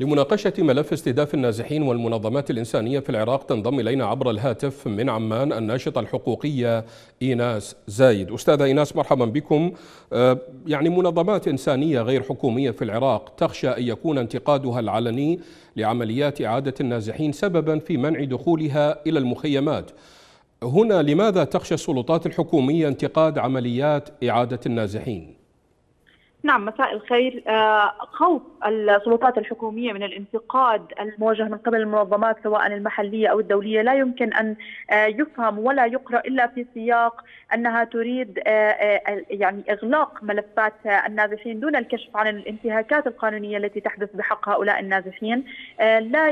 لمناقشة ملف استهداف النازحين والمنظمات الإنسانية في العراق تنضم إلينا عبر الهاتف من عمان الناشطة الحقوقية إيناس زايد. أستاذة إيناس مرحبا بكم. آه، يعني منظمات إنسانية غير حكومية في العراق تخشى أن يكون انتقادها العلني لعمليات إعادة النازحين سببا في منع دخولها إلى المخيمات. هنا لماذا تخشى السلطات الحكومية انتقاد عمليات إعادة النازحين؟ نعم مساء الخير. آه، خوف السلطات الحكومية من الانتقاد الموجه من قبل المنظمات سواء المحلية أو الدولية لا يمكن أن آه، يفهم ولا يقرأ إلا في سياق أنها تريد آه، يعني إغلاق ملفات النازحين دون الكشف عن الانتهاكات القانونية التي تحدث بحق هؤلاء النازحين. لا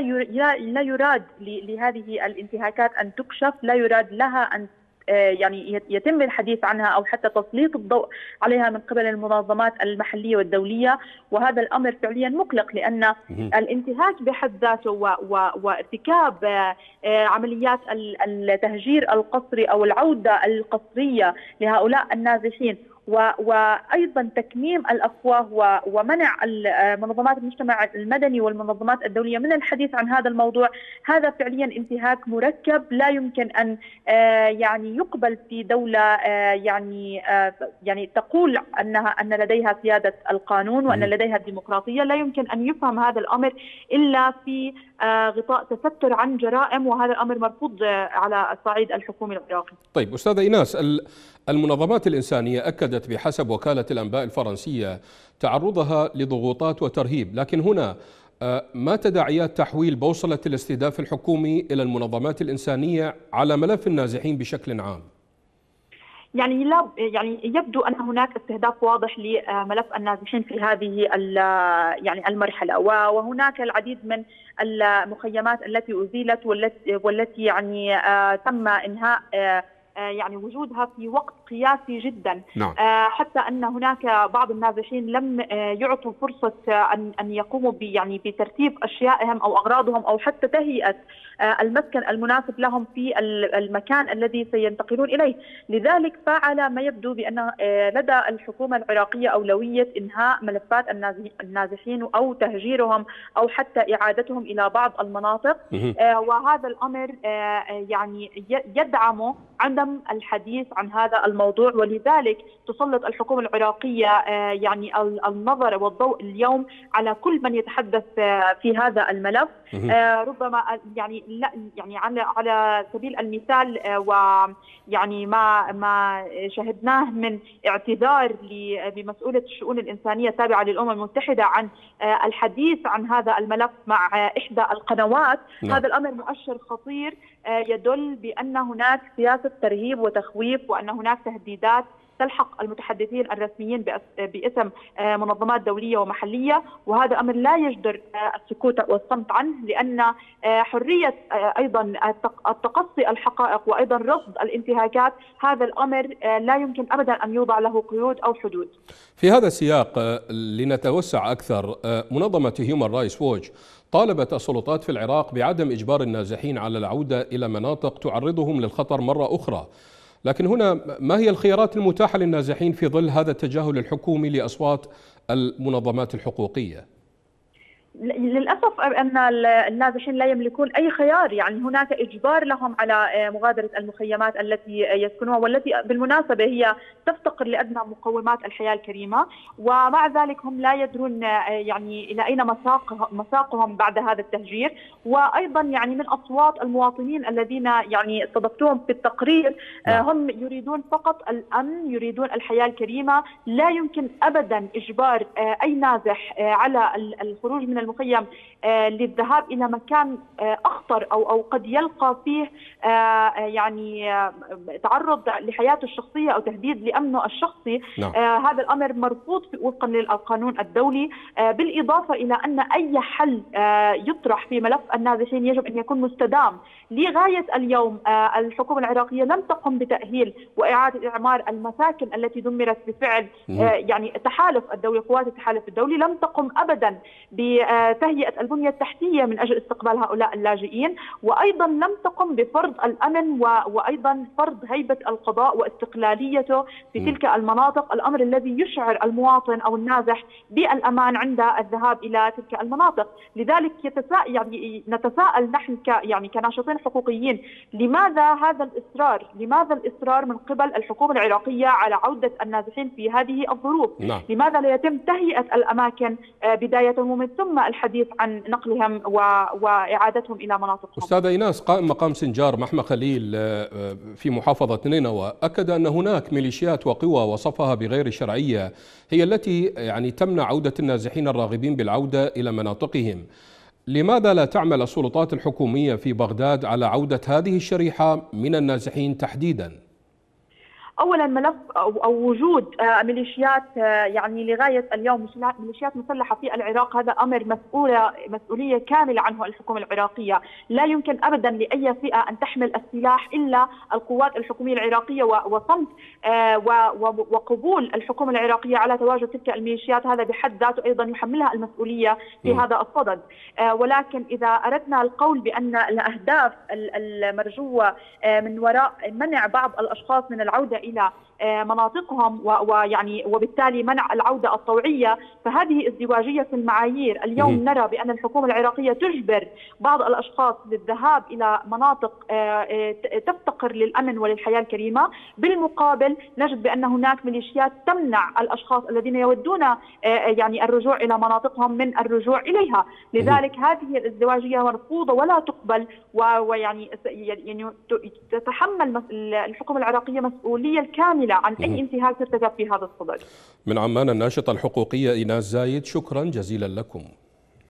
لا يراد لهذه الانتهاكات أن تكشف لا يراد لها أن يعني يتم الحديث عنها أو حتى تسليط الضوء عليها من قبل المنظمات المحلية والدولية. وهذا الأمر فعليا مقلق لأن الانتهاك بحد ذاته وارتكاب آه، آه، عمليات التهجير القسري أو العودة القسرية لهؤلاء النازحين وأيضا تكميم الافواه ومنع منظمات المجتمع المدني والمنظمات الدولية من الحديث عن هذا الموضوع. هذا فعليا انتهاك مركب. لا يمكن أن آه، يعني يقبل في دولة آه، يعني آه، يعني تقول أنها أن لديها سيادة القانون وأن لديها الديمقراطية. لا يمكن أن يفهم هذا الأمر إلا في غطاء تستر عن جرائم وهذا الأمر مرفوض على الصعيد الحكومي العراقي. طيب أستاذة إيناس المنظمات الإنسانية أكدت بحسب وكالة الأنباء الفرنسية تعرضها لضغوطات وترهيب لكن هنا آه، ما تداعيات تحويل بوصلة الاستهداف الحكومي إلى المنظمات الإنسانية على ملف النازحين بشكل عام؟ يعني لا يعني يبدو أن هناك استهداف واضح لملف النازحين في هذه يعني المرحلة وهناك العديد من المخيمات التي أزيلت والتي والتي يعني آه، تم إنهاء آه، يعني وجودها في وقت قياسي جدا. نعم. آه، حتى أن هناك بعض النازحين لم آه، يعطوا فرصة أن أن يقوموا يعني بترتيب أشيائهم أو أغراضهم أو حتى تهيئة المسكن المناسب لهم في المكان الذي سينتقلون إليه، لذلك فعل ما يبدو بأن لدى الحكومة العراقية أولوية إنهاء ملفات النازحين أو تهجيرهم أو حتى إعادتهم إلى بعض المناطق. وهذا الأمر يعني يدعم عندما تم الحديث عن هذا الموضوع ولذلك تسلط الحكومة العراقية آه، يعني النظر والضوء اليوم على كل من يتحدث آه، في هذا الملف. آه، ربما يعني لا يعني على على سبيل المثال ويعني ما ما شهدناه من اعتذار بمسؤولة الشؤون الإنسانية التابعة للأمم المتحدة عن الحديث عن هذا الملف مع إحدى القنوات. نعم. هذا الأمر مؤشر خطير. يدل بأن هناك سياسة ترهيب وتخويف وأن هناك تهديدات تلحق المتحدثين الرسميين باسم آه، منظمات دولية ومحلية وهذا أمر لا يجدر آه، السكوت والصمت عنه لأن آه، حرية أيضا التقصي الحقائق وأيضا رصد الانتهاكات هذا الأمر لا يمكن ابدا أن يوضع له قيود أو حدود. في هذا السياق لنتوسع أكثر منظمة هيومن رايتس ووتش طالبت السلطات في العراق بعدم إجبار النازحين على العودة إلى مناطق تعرضهم للخطر مرة أخرى لكن هنا ما هي الخيارات المتاحة للنازحين في ظل هذا التجاهل الحكومي لأصوات المنظمات الحقوقية؟ للأسف أن النازحين لا يملكون أي خيار. يعني هناك إجبار لهم على آه، مغادرة المخيمات التي يسكنوها والتي بالمناسبة هي تفتقر لأدنى مقومات الحياة الكريمة. ومع ذلك هم لا يدرون آه، يعني إلى أين مساق مساقهم بعد هذا التهجير. وأيضا يعني من أصوات المواطنين الذين يعني استضفتهم في التقرير آه، نعم. هم يريدون فقط الأمن يريدون الحياة الكريمة. لا يمكن ابدا إجبار أي نازح على الخروج من المخيم آه، للذهاب إلى مكان آه، أخطر أو أو قد يلقى فيه آه، يعني تعرض لحياته الشخصية أو تهديد لأمنه الشخصي. نعم. هذا الأمر مرفوض وفقا للقانون الدولي. بالإضافة إلى أن أي حل يطرح في ملف النازحين يجب أن يكون مستدام لغاية اليوم الحكومة العراقية لم تقم بتأهيل وإعادة إعمار المساكن التي دمرت بفعل يعني تحالف الدولي قوات التحالف الدولي لم تقم ابدا ب تهيئة البنية التحتية من أجل استقبال هؤلاء اللاجئين وأيضا لم تقم بفرض الأمن وأيضا فرض هيبة القضاء واستقلاليته في تلك المناطق. الأمر الذي يشعر المواطن أو النازح بالأمان عند الذهاب إلى تلك المناطق. لذلك يتساءل يعني نتساءل نحن ك يعني كناشطين حقوقيين لماذا هذا الإصرار؟ لماذا الإصرار من قبل الحكومة العراقية على عودة النازحين في هذه الظروف؟ نعم. لماذا لا يتم تهيئة الأماكن آه، بدايه ومن ثم الحديث عن نقلهم. وإعادتهم إلى مناطقهم استاذه إيناس قائم مقام سنجار محمى خليل آه، في محافظة نينوى أكد أن هناك ميليشيات وقوى وصفها بغير شرعية هي التي يعني تمنع عودة النازحين الراغبين بالعودة إلى مناطقهم لماذا لا تعمل السلطات الحكومية في بغداد على عودة هذه الشريحة من النازحين تحديدا اولا ملف أو وجود آه، ميليشيات آه، يعني لغاية اليوم ميليشيات مسلحة في العراق هذا أمر مسؤوله مسؤولية كاملة عنه الحكومة العراقية، لا يمكن ابدا لأي فئة أن تحمل السلاح إلا القوات الحكومية العراقية وصمت آه، وقبول الحكومة العراقية على تواجد تلك الميليشيات. هذا بحد ذاته أيضا يحملها المسؤولية في. هذا الصدد، ولكن إذا أردنا القول بأن الأهداف المرجوة من وراء منع بعض الأشخاص من العودة إلى آه، مناطقهم ويعني وبالتالي منع العودة الطوعية فهذه ازدواجية في المعايير، اليوم م. نرى بأن الحكومة العراقية تجبر بعض الأشخاص للذهاب إلى مناطق آه، آه، تفتقر للأمن وللحياة الكريمة، بالمقابل نجد بأن هناك ميليشيات تمنع الأشخاص الذين يودون يعني الرجوع إلى مناطقهم من الرجوع إليها، لذلك. هذه الازدواجية مرفوضة ولا تقبل ويعني يعني تتحمل الحكومة العراقية مسؤولية الكاملة عن أي انتهاك ترتكب في هذا الصدد. من عمان الناشطة الحقوقية إيناس زايد شكرا جزيلا لكم.